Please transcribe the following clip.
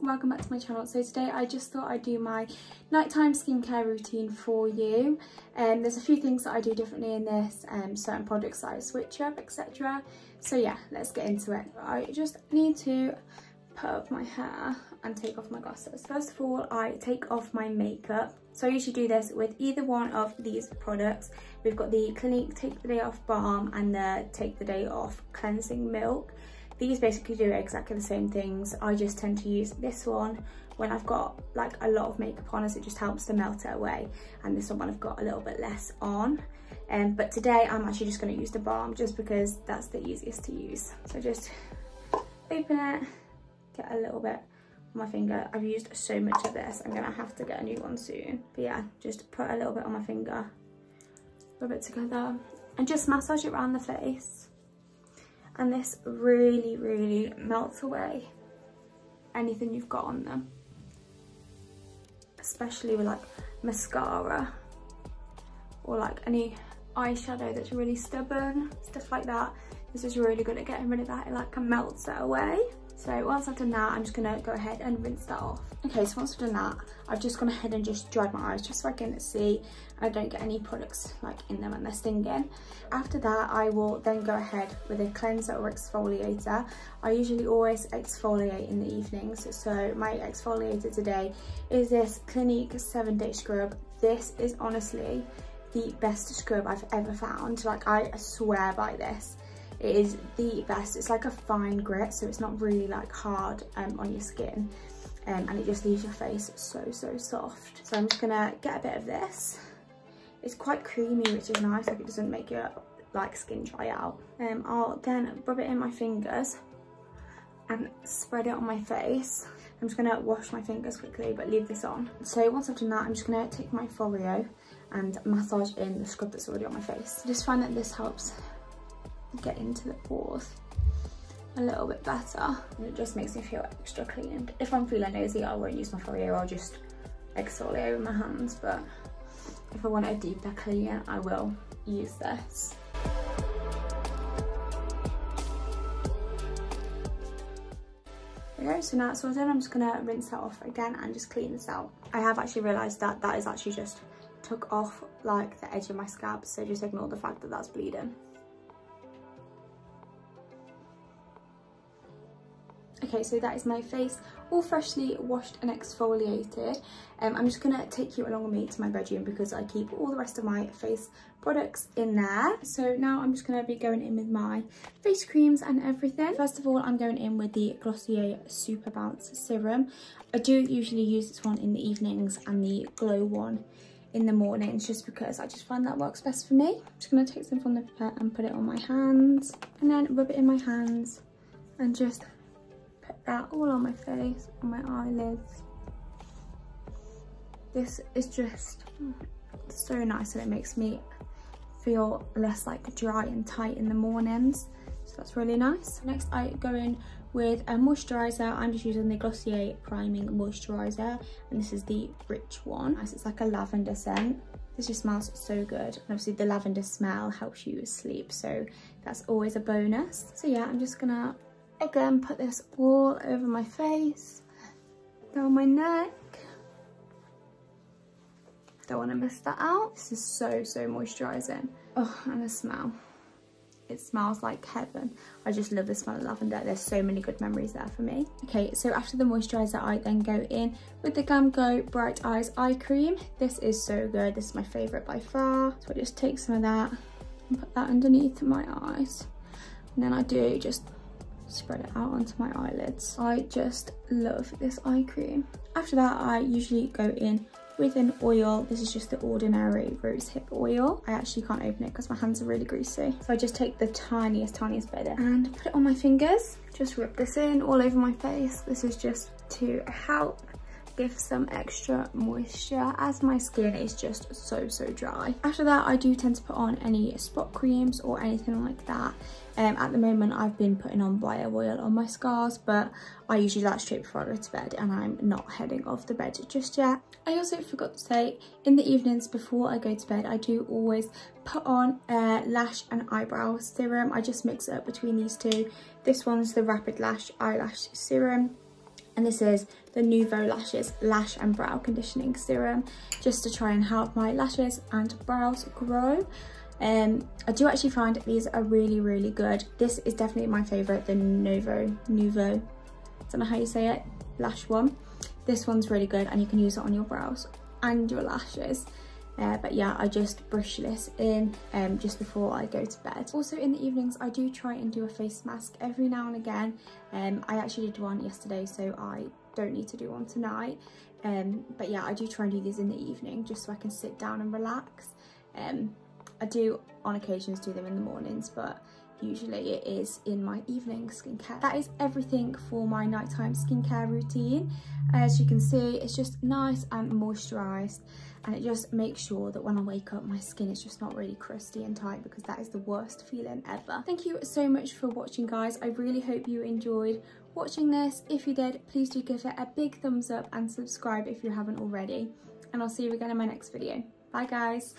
welcome back to my channel. So today i just thought i'd do my nighttime skincare routine for you. And um, there's a few things that i do differently in this and um, certain products that i switch up etc so yeah let's get into it. I just need to put up my hair and take off my glasses. First of all i take off my makeup. So I usually do this with either one of these products. We've got the Clinique Take the Day Off Balm and the Take the Day Off Cleansing Milk. These basically do exactly the same things. I just tend to use this one when I've got like a lot of makeup on as it just helps to melt it away. And this one when I've got a little bit less on. Um, but today I'm actually just going to use the balm just because that's the easiest to use. So just open it, get a little bit on my finger. I've used so much of this. I'm going to have to get a new one soon. But yeah, just put a little bit on my finger, rub it together and just massage it around the face and this really really melts away anything you've got on them. Especially with like mascara or like any eyeshadow that's really stubborn stuff like that this is really good at getting rid of that it like melts it away so once I've done that, I'm just gonna go ahead and rinse that off. Okay, so once I've done that, I've just gone ahead and just dried my eyes just so I can see I don't get any products like in them and they're stinging. After that, I will then go ahead with a cleanser or exfoliator. I usually always exfoliate in the evenings. So my exfoliator today is this Clinique 7 Day Scrub. This is honestly the best scrub I've ever found. Like I swear by this. It is the best. It's like a fine grit, so it's not really like hard um, on your skin. Um, and it just leaves your face so, so soft. So I'm just gonna get a bit of this. It's quite creamy, which is nice, like it doesn't make your like skin dry out. Um, I'll then rub it in my fingers and spread it on my face. I'm just gonna wash my fingers quickly, but leave this on. So once I've done that, I'm just gonna take my Foreo and massage in the scrub that's already on my face. I just find that this helps get into the pores a little bit better and it just makes me feel extra clean. If I'm feeling nosy, I won't use my Foreo, I'll just exfoliate with my hands, but if I want a deeper clean, I will use this. There so now it's all done, I'm just gonna rinse that off again and just clean this out. I have actually realised that that is actually just took off like the edge of my scab. so just ignore the fact that that's bleeding. Okay, so that is my face all freshly washed and exfoliated. Um, I'm just gonna take you along with me to my bedroom because I keep all the rest of my face products in there. So now I'm just gonna be going in with my face creams and everything. First of all, I'm going in with the Glossier Super Bounce Serum. I do usually use this one in the evenings and the Glow one in the mornings just because I just find that works best for me. I'm just gonna take some from the pipette and put it on my hands and then rub it in my hands and just that all on my face, on my eyelids. This is just so nice and it makes me feel less like dry and tight in the mornings. So that's really nice. Next I go in with a moisturiser. I'm just using the Glossier Priming Moisturiser and this is the Rich one. It's like a lavender scent. This just smells so good. And obviously the lavender smell helps you sleep so that's always a bonus. So yeah, I'm just gonna Again, put this all over my face, down my neck. Don't want to miss that out. This is so, so moisturising. Oh, and the smell. It smells like heaven. I just love the smell of lavender. There's so many good memories there for me. Okay, so after the moisturiser, I then go in with the GlamGlow Bright Eyes Eye Cream. This is so good. This is my favourite by far. So I just take some of that and put that underneath my eyes. And then I do just spread it out onto my eyelids. I just love this eye cream. After that, I usually go in with an oil. This is just the ordinary rose hip oil. I actually can't open it because my hands are really greasy. So I just take the tiniest, tiniest bit of and put it on my fingers. Just rub this in all over my face. This is just to help give some extra moisture as my skin is just so so dry after that i do tend to put on any spot creams or anything like that um, at the moment I've been putting on bio oil on my scars but I usually do that straight before I go to bed and I'm not heading off the bed just yet. I also forgot to say in the evenings before I go to bed I do always put on a lash and eyebrow serum. I just mix it up between these two. This one's the Rapid Lash Eyelash Serum and this is the Nuvo Lashes Lash and Brow Conditioning Serum just to try and help my lashes and brows grow. Um, I do actually find these are really, really good. This is definitely my favourite, the Novo, Nuvo, I don't know how you say it, lash one. This one's really good and you can use it on your brows and your lashes. Uh, but yeah, I just brush this in um, just before I go to bed. Also in the evenings, I do try and do a face mask every now and again. Um, I actually did one yesterday, so I don't need to do one tonight. Um, but yeah, I do try and do these in the evening just so I can sit down and relax. Um, I do on occasions do them in the mornings, but usually it is in my evening skincare. That is everything for my nighttime skincare routine. As you can see, it's just nice and moisturised and it just makes sure that when I wake up my skin is just not really crusty and tight because that is the worst feeling ever. Thank you so much for watching guys. I really hope you enjoyed watching this. If you did, please do give it a big thumbs up and subscribe if you haven't already. And I'll see you again in my next video. Bye guys.